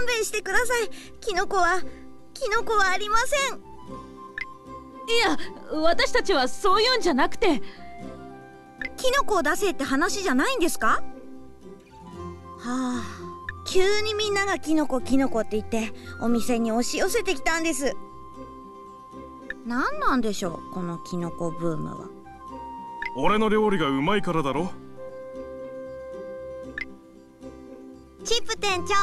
勘弁してください。キノコはキノコはありません。いや私たちはそういうんじゃなくて。キノコを出せって話じゃないんですか？はあ急にみんながキノコキノコって言ってお店に押し寄せてきたんです。何なんでしょうこのキノコブームは。俺の料理がうまいからだろ。チップ店長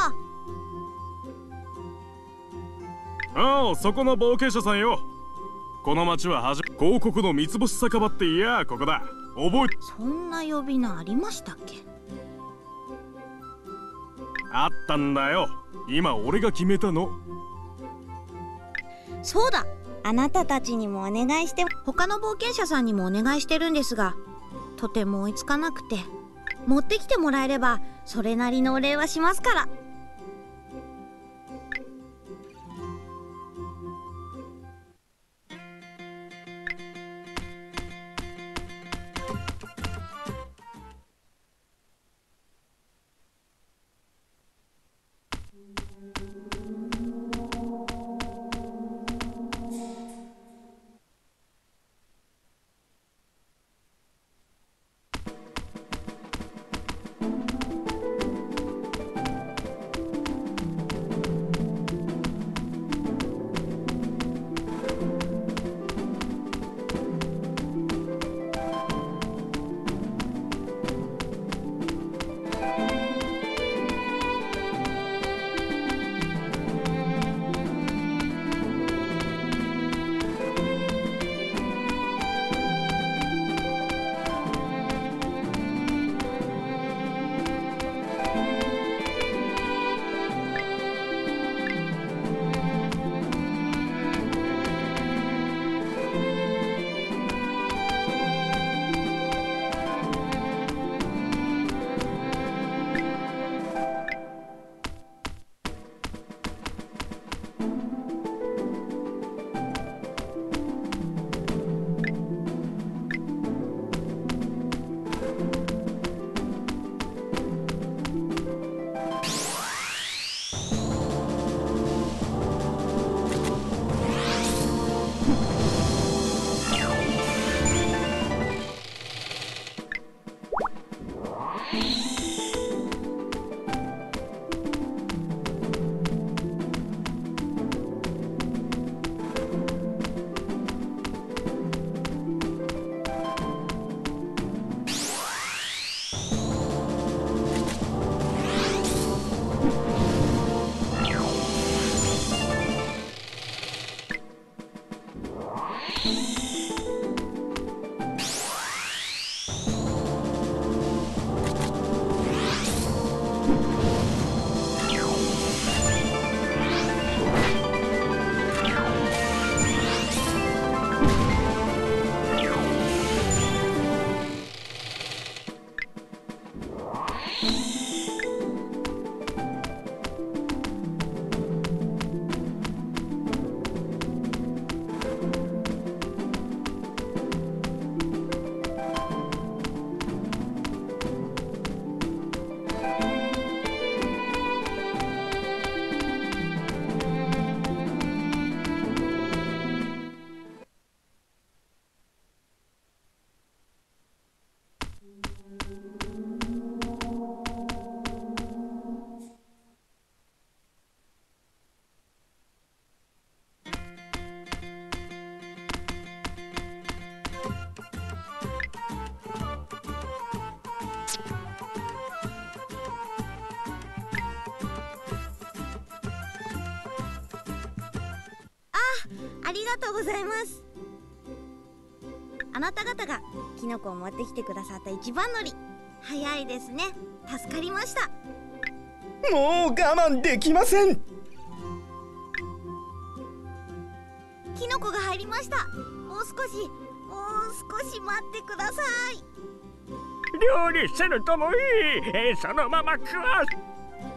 ああそこの冒険者さんよ。この町ははじ広告の三つ星酒場っていやここだ。覚えそんな呼び名ありましたっけ？あったんだよ。今俺が決めたの。そうだ。あなたたちにもお願いして他の冒険者さんにもお願いしてるんですがとても追いつかなくて。持ってきてもらえればそれなりのお礼はしますからありがとうございます。あなた方がキノコを持ってきてくださった一番乗り。早いですね。助かりました。もう我慢できません。キノコが入りました。もう少しもう少し待ってください。料理せぬともいい。そのまま食わす。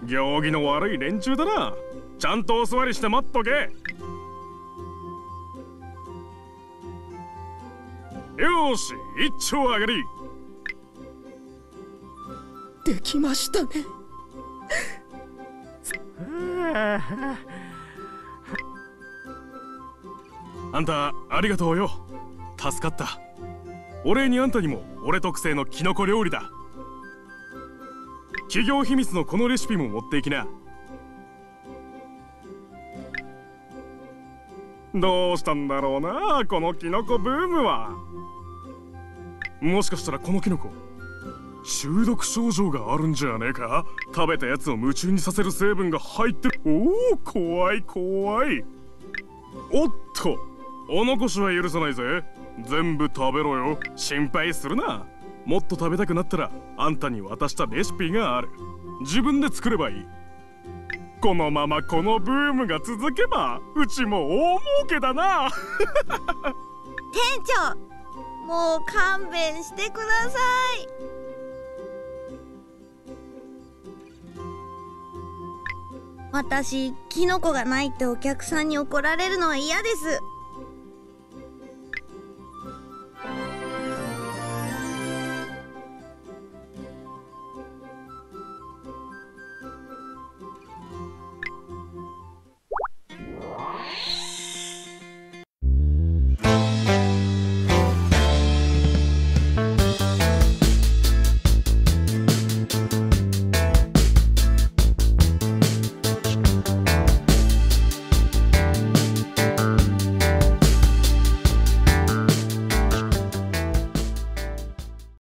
行儀の悪い連中だな。ちゃんとお座りして待っとけよし一丁上がり。できましたね。あんたありがとうよ。助かった。お礼にあんたにも俺特製のキノコ料理だ。企業秘密のこのレシピも持っていきなどうしたんだろうなこのキノコブームは。もしかしたらこのキノコ中毒症状があるんじゃねえか？食べたやつを夢中にさせる成分が入ってる。おお怖い怖い。おっとお残しは許さないぜ。全部食べろよ。心配するな。もっと食べたくなったらあんたに渡したレシピがある。自分で作ればいい。このままこのブームが続けばうちも大儲けだな。店長もう勘弁してください。私キノコがないってお客さんに怒られるのは嫌です。